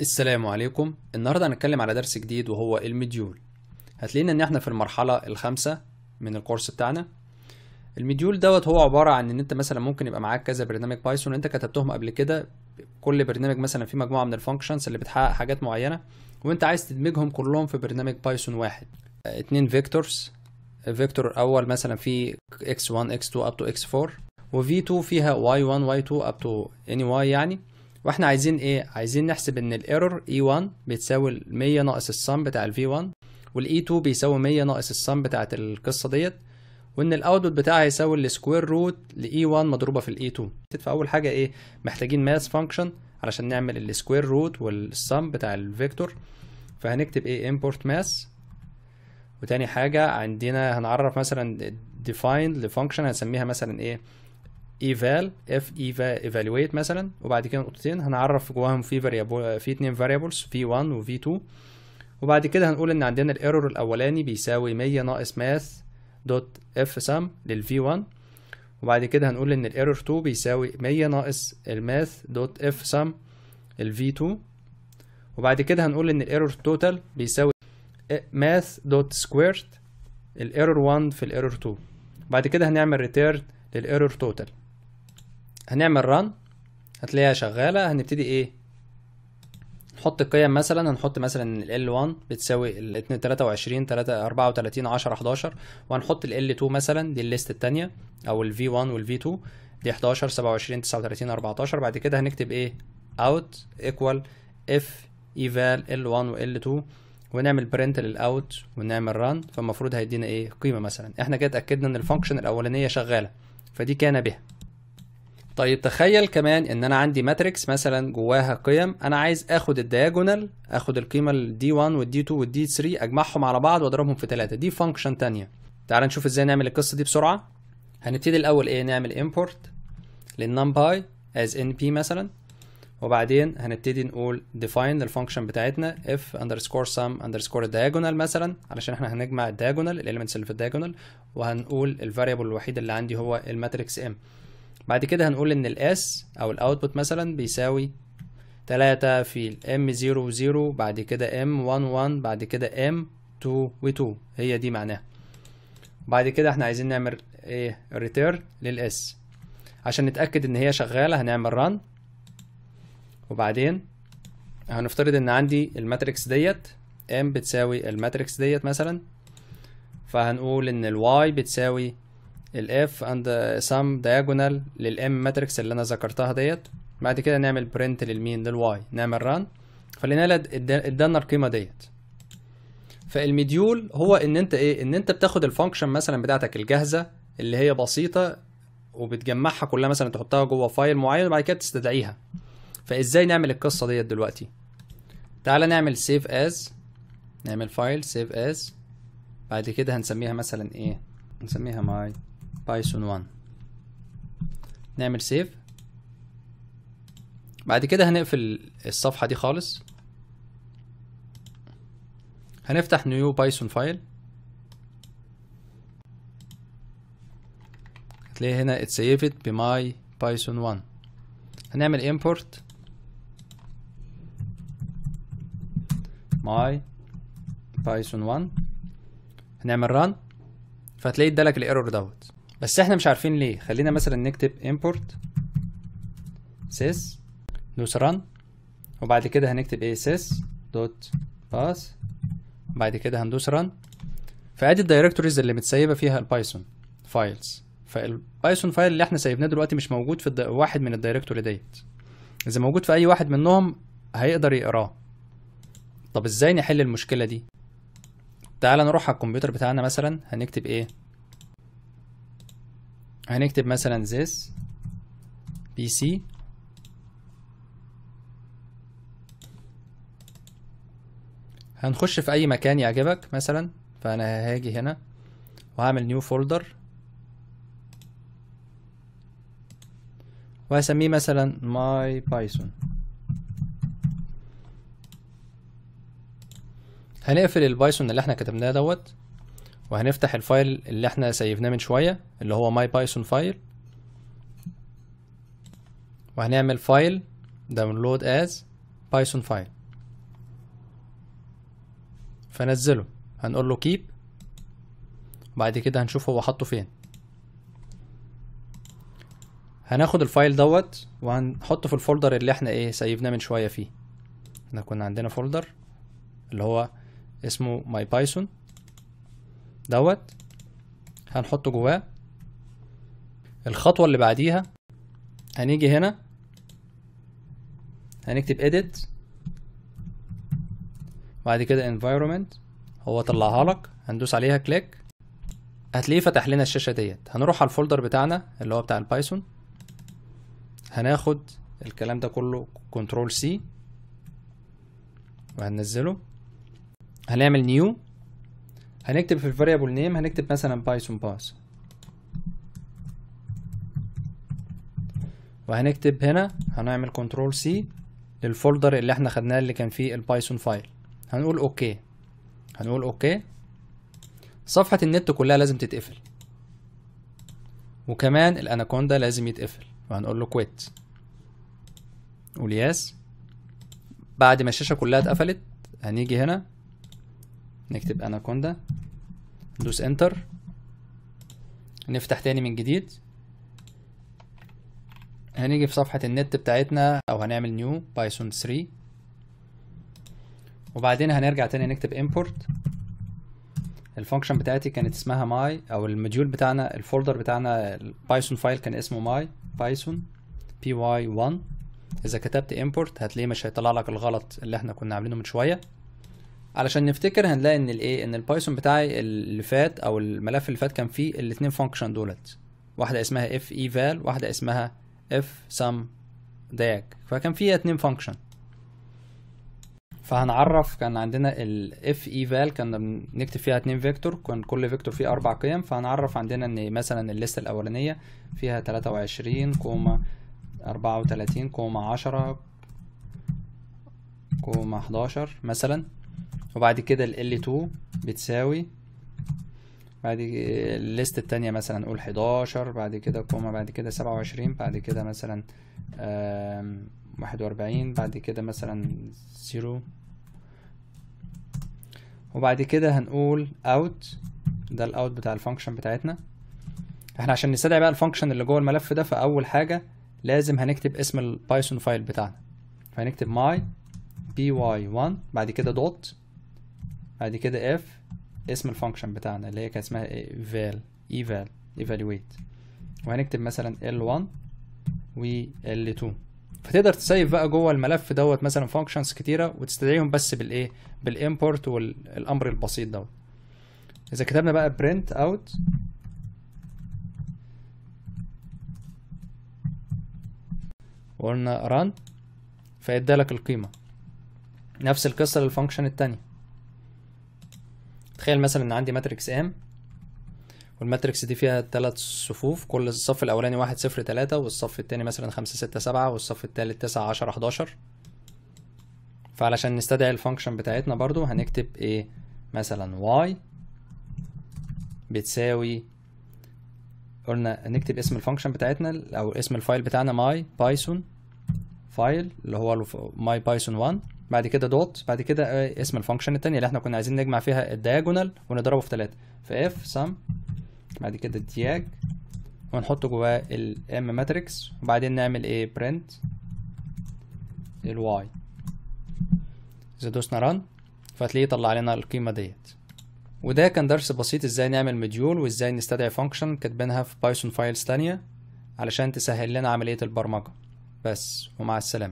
السلام عليكم. النهارده هنتكلم على درس جديد وهو ال module. هتلاقينا إن إحنا في المرحلة الخامسة من ال course بتاعنا. ال module دوت هو عبارة عن إن أنت مثلا ممكن يبقى معاك كذا برنامج Python أنت كتبتهم قبل كده. كل برنامج مثلا فيه مجموعة من ال functions اللي بتحقق حاجات معينة. وأنت عايز تدمجهم كلهم في برنامج Python واحد. اتنين vectors vector اول مثلا فيه x1 x2 up to x4 و v2 فيها y1 y2 up to any y يعني. وإحنا عايزين إيه؟ عايزين نحسب ان ال error e1 بتساوي 100 ناقص السم بتاع ال v1 وال e2 بيساوي 100 ناقص السم بتاعت القصة ديت وان ال output بتاعها يساوي ال square root ل e1 مضروبة في ال e2 فاول حاجة إيه؟ محتاجين math function علشان نعمل ال square root وال sum بتاع ال vector فهنكتب إيه؟ import math وتاني حاجة عندنا هنعرف مثلا define ل function هنسميها مثلا إيه؟ F eva evaluate مثلا وبعد كده نقطتين هنعرف جواهم في variable في اتنين variables v1 و v2 وبعد كده هنقول إن عندنا ال error الأولاني بيساوي 100 ناقص math dot fsum لل v1 وبعد كده هنقول إن ال error 2 بيساوي 100 ناقص ال math dot fsum ال v2 وبعد كده هنقول إن ال error total بيساوي math dot sqrt ال error 1 في ال error 2 بعد كده هنعمل return لل error total هنعمل run هتلاقيها شغالة. هنبتدي إيه؟ نحط القيم مثلا. هنحط مثلا ال L1 بتساوي ال 23 3 34 10 11 وهنحط ال L2 مثلا دي ال list التانية أو ال V1 وال V2 دي 11 27 39 14 بعد كده هنكتب إيه؟ out equal if eval L1 و L2 ونعمل print لل out ونعمل run فالمفروض هيدينا إيه؟ قيمة مثلا. إحنا كده اتأكدنا إن ال function الأولانية شغالة. فدي كان بها. طيب تخيل كمان إن أنا عندي matrix مثلا جواها قيم أنا عايز آخد ال diagonal آخد القيمة ال D 1 وال D 2 وال D 3 أجمعهم على بعض وأضربهم في 3 دي function تانية. تعال نشوف إزاي نعمل القصة دي بسرعة. هنبتدي الأول إيه؟ نعمل import لل numpy as np مثلا. وبعدين هنبتدي نقول define ال function بتاعتنا f underscore sum underscore diagonal مثلا علشان إحنا هنجمع ال diagonal ال elements اللي في ال diagonal وهنقول ال variable الوحيد اللي عندي هو ال matrix M. بعد كده هنقول إن ال S أو ال output مثلا بيساوي 3 في ال M 0 0 بعد كده M 1 1 بعد كده M 2 و 2 هي دي معناها. بعد كده إحنا عايزين نعمل إيه return لل S عشان نتأكد إن هي شغالة هنعمل run وبعدين هنفترض إن عندي ال matrix ديت M بتساوي ال matrix ديت مثلا. فهنقول إن ال y بتساوي ال f and sum diagonal لل M matrix اللي أنا ذكرتها ديت. بعد كده نعمل print للمين لل y نعمل run فلقينا ادانا القيمة ديت. فال module هو إن أنت إيه إن أنت بتاخد ال function مثلا بتاعتك الجاهزة اللي هي بسيطة وبتجمعها كلها مثلا تحطها جوه file معين وبعد كده تستدعيها. فإزاي نعمل القصة ديت دلوقتي؟ تعالى نعمل save as نعمل file save as بعد كده هنسميها مثلا إيه؟ نسميها my Python 1 نعمل save بعد كده هنقفل الصفحة دي خالص. هنفتح new Python file هتلاقي هنا اتسيفت ب my Python 1 هنعمل import. my Python 1 هنعمل run. فهتلاقي ادالك ال error دوت. بس إحنا مش عارفين ليه. خلينا مثلا نكتب import sys دوس run وبعد كده هنكتب إيه؟ sys dot path بعد كده هندوس run. فادي ال directories اللي متسيفة فيها ال Python files فال Python file اللي إحنا سيفناه دلوقتي مش موجود في الد... واحد من ال directory ديت. إذا موجود في أي واحد منهم هيقدر يقراه. طب إزاي نحل المشكلة دي؟ تعال نروح على الكمبيوتر بتاعنا مثلا هنكتب إيه؟ هنكتب مثلا this pc. هنخش في أي مكان يعجبك مثلا. فأنا هاجي هنا وهعمل new folder وهسميه مثلا my python. هنقفل البايثون اللي إحنا كتبناه دوت. وهنفتح ال file اللي إحنا سيفناه من شوية اللي هو my python file. وهنعمل file download as Python file فنزله. هنقول له keep. وبعد كده هنشوف هو حطه فين. هناخد ال file دوت وهنحطه في ال folder اللي إحنا إيه سيبناه من شوية فيه. إحنا كنا عندنا folder اللي هو اسمه my Python دوت. هنحطه جواه. الخطوة اللي بعديها هنيجي هنا. هنكتب edit. بعد كده environment. هو طلعها لك. هندوس عليها click هتلاقيه فتح لنا الشاشة ديت. هنروح على ال folder بتاعنا اللي هو بتاع البايثون هناخد الكلام ده كله control C وهننزله. هنعمل new هنكتب في ال variable name هنكتب مثلا Python path وهنكتب هنا هنعمل control C لل folder اللي إحنا خدناه اللي كان فيه ال Python file هنقول okay هنقول okay صفحة النت كلها لازم تتقفل. وكمان الاناكوندا لازم يتقفل. وهنقول له quit قول yes بعد ما الشاشة كلها اتقفلت هنيجي هنا. نكتب أناكوندا. ندوس enter. نفتح تاني من جديد. هنيجي في صفحة النت بتاعتنا أو هنعمل new Python 3 وبعدين هنرجع تاني نكتب import. ال function بتاعتي كانت اسمها my أو ال module بتاعنا ال folder بتاعنا ال Python file كان اسمه my Python py 1 إذا كتبت import هتلاقيه مش هيطلع لك الغلط اللي إحنا كنا عاملينه من شوية. علشان نفتكر هنلاقي إن الإيه إن البايثون بتاعي اللي فات أو الملف اللي فات كان فيه الاتنين function دولت. واحدة اسمها f eval واحدة اسمها f sum diag فكان فيها اتنين function فهنعرف كان عندنا ال f eval كنا بنكتب فيها اتنين vector كان كل vector فيه أربع قيم. فهنعرف عندنا إن مثلا الليستة الأولانية فيها تلاتة وعشرين comma أربعة وتلاتين comma عشرة comma حداشر مثلا. وبعد كده ال L2 بتساوي بعد ال list التانية مثلا نقول حداشر بعد كده comma بعد كده سبعة وعشرين بعد كده مثلا واحد وأربعين بعد كده مثلا zero. وبعد كده هنقول out ده ال out بتاع ال function بتاعتنا. إحنا عشان نستدعي بقى ال function اللي جوه الملف ده فأول حاجة لازم هنكتب اسم ال Python file بتاعنا. فهنكتب my py1 بعد كده dot بعد كده f اسم ال function بتاعنا اللي هي كان اسمها eval eval evaluate. وهنكتب مثلا l1 و l2 فتقدر تسيف بقى جوه الملف دوت مثلا functions كتيرة وتستدعيهم بس بالإيه؟ بال import والأمر البسيط دوت. إذا كتبنا بقى print out وقلنا run فيدالك القيمة. نفس القصة لل function التانية. تخيل مثلا إن عندي matrix M وال matrix دي فيها ثلاث صفوف كل الصف الأولاني واحد صفر تلاتة والصف التاني مثلا خمسة ستة سبعة والصف التالت تسعة عشرة حداشر. فعلشان نستدعي ال function بتاعتنا برضو هنكتب إيه مثلا y بتساوي قلنا نكتب اسم ال function بتاعتنا أو اسم ال file بتاعنا my python file اللي هو my python 1 بعد كده dot بعد كده اسم ال function التانية اللي إحنا كنا عايزين نجمع فيها ال diagonal ونضربه في تلاتة. في اف سم بعد كده ال diag ونحط جواه ال M matrix وبعدين نعمل إيه؟ print ال y إذا دوسنا run فهتلاقيه يطلع لنا القيمة ديت. وده كان درس بسيط إزاي نعمل module وإزاي نستدعي function كاتبينها في Python files تانية علشان تسهل لنا عملية البرمجة. بس ومع السلامة.